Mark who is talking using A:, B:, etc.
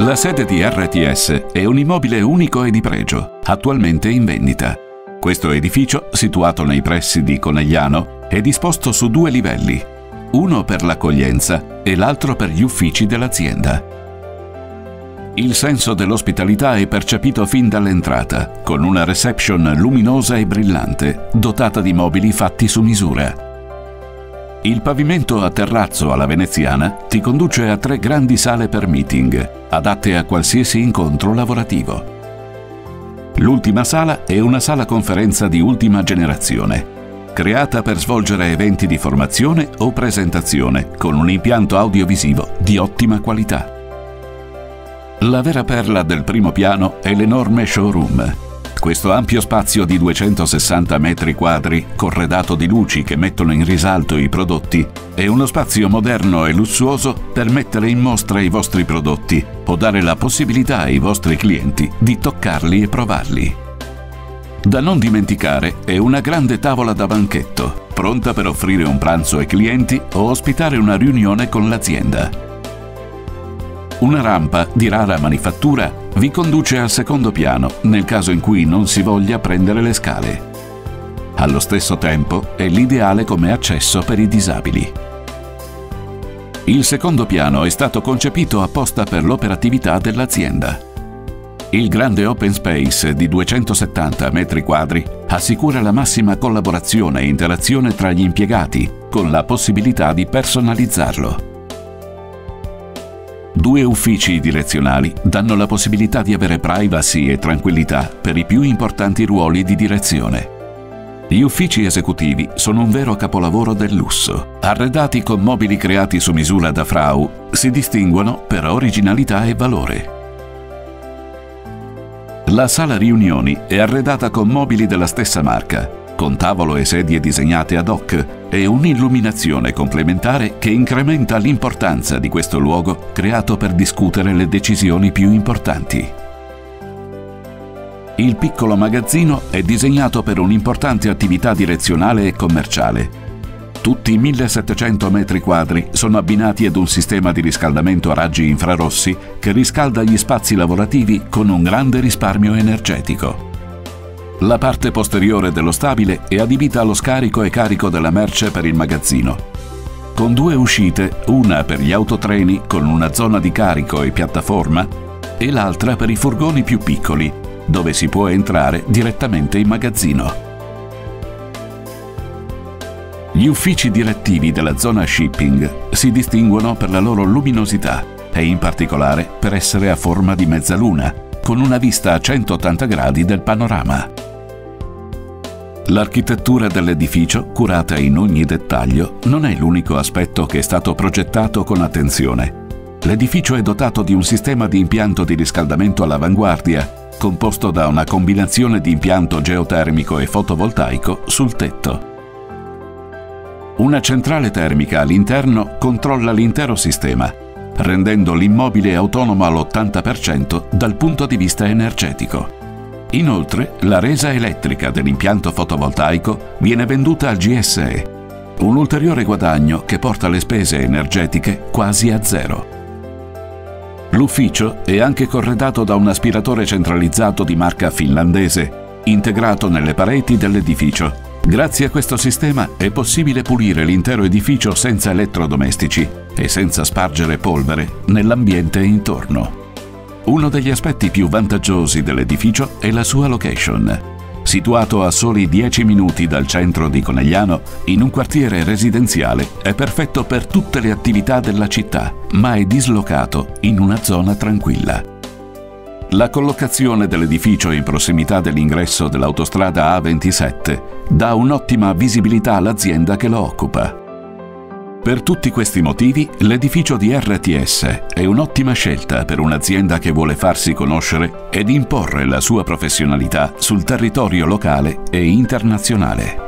A: La sede di RTS è un immobile unico e di pregio, attualmente in vendita. Questo edificio, situato nei pressi di Conegliano, è disposto su due livelli, uno per l'accoglienza e l'altro per gli uffici dell'azienda. Il senso dell'ospitalità è percepito fin dall'entrata, con una reception luminosa e brillante, dotata di mobili fatti su misura. Il pavimento a terrazzo alla veneziana ti conduce a tre grandi sale per meeting, adatte a qualsiasi incontro lavorativo. L'ultima sala è una sala conferenza di ultima generazione, creata per svolgere eventi di formazione o presentazione con un impianto audiovisivo di ottima qualità. La vera perla del primo piano è l'enorme showroom, questo ampio spazio di 260 metri quadri, corredato di luci che mettono in risalto i prodotti, è uno spazio moderno e lussuoso per mettere in mostra i vostri prodotti o dare la possibilità ai vostri clienti di toccarli e provarli. Da non dimenticare è una grande tavola da banchetto, pronta per offrire un pranzo ai clienti o ospitare una riunione con l'azienda. Una rampa di rara manifattura vi conduce al secondo piano nel caso in cui non si voglia prendere le scale. Allo stesso tempo è l'ideale come accesso per i disabili. Il secondo piano è stato concepito apposta per l'operatività dell'azienda. Il grande open space di 270 metri quadri assicura la massima collaborazione e interazione tra gli impiegati, con la possibilità di personalizzarlo. Due uffici direzionali danno la possibilità di avere privacy e tranquillità per i più importanti ruoli di direzione. Gli uffici esecutivi sono un vero capolavoro del lusso. Arredati con mobili creati su misura da Frau, si distinguono per originalità e valore. La sala riunioni è arredata con mobili della stessa marca, con tavolo e sedie disegnate ad hoc e un'illuminazione complementare che incrementa l'importanza di questo luogo creato per discutere le decisioni più importanti. Il piccolo magazzino è disegnato per un'importante attività direzionale e commerciale. Tutti i 1700 metri quadri sono abbinati ad un sistema di riscaldamento a raggi infrarossi che riscalda gli spazi lavorativi con un grande risparmio energetico. La parte posteriore dello stabile è adibita allo scarico e carico della merce per il magazzino. Con due uscite, una per gli autotreni con una zona di carico e piattaforma e l'altra per i furgoni più piccoli, dove si può entrare direttamente in magazzino. Gli uffici direttivi della zona shipping si distinguono per la loro luminosità e in particolare per essere a forma di mezzaluna, con una vista a 180 gradi del panorama. L'architettura dell'edificio, curata in ogni dettaglio, non è l'unico aspetto che è stato progettato con attenzione. L'edificio è dotato di un sistema di impianto di riscaldamento all'avanguardia, composto da una combinazione di impianto geotermico e fotovoltaico sul tetto. Una centrale termica all'interno controlla l'intero sistema, rendendo l'immobile autonomo all'80% dal punto di vista energetico. Inoltre, la resa elettrica dell'impianto fotovoltaico viene venduta al GSE, un ulteriore guadagno che porta le spese energetiche quasi a zero. L'ufficio è anche corredato da un aspiratore centralizzato di marca finlandese, integrato nelle pareti dell'edificio. Grazie a questo sistema è possibile pulire l'intero edificio senza elettrodomestici e senza spargere polvere nell'ambiente intorno. Uno degli aspetti più vantaggiosi dell'edificio è la sua location. Situato a soli 10 minuti dal centro di Conegliano, in un quartiere residenziale, è perfetto per tutte le attività della città, ma è dislocato in una zona tranquilla. La collocazione dell'edificio in prossimità dell'ingresso dell'autostrada A27 dà un'ottima visibilità all'azienda che lo occupa. Per tutti questi motivi, l'edificio di RTS è un'ottima scelta per un'azienda che vuole farsi conoscere ed imporre la sua professionalità sul territorio locale e internazionale.